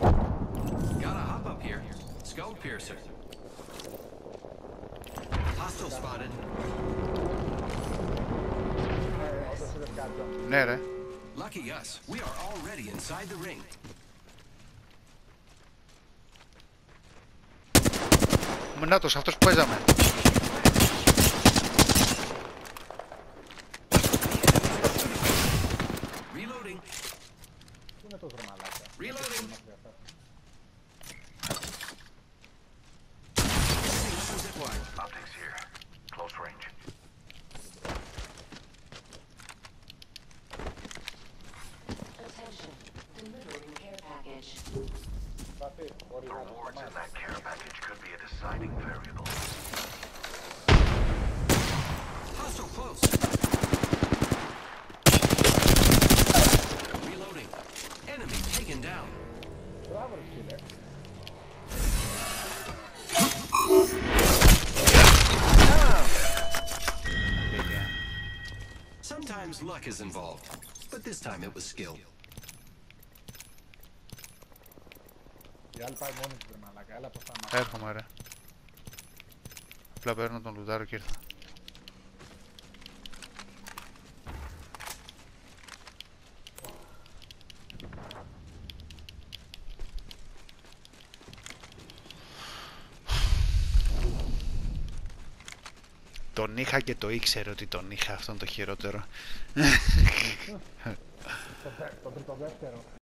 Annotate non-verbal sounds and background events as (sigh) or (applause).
Gotta hop up here. Skull piercer. Hostile spotted. Ναι. Lucky us. We are already inside the ring. Μουνάτος, αυτός που παίζαμε. Reloading. Optics here. Close range. Attention. Delivering care package. Rewards in that care package could be a deciding variable. taken down. Μπράβο, ρε φίλε. Τέλεια. Sometimes luck is involved, but this time it was skill. Η άλλη πάει μόνη της, ρε μαλάκα. Έλα προς τα μάτια. Έρχομαι ρε. Απλά παίρνω τον λουδάρο και ήρθα. Τον είχα και το ήξερε ότι τον είχα αυτόν το χειρότερο. (laughs) Το τρίτο δεύτερο.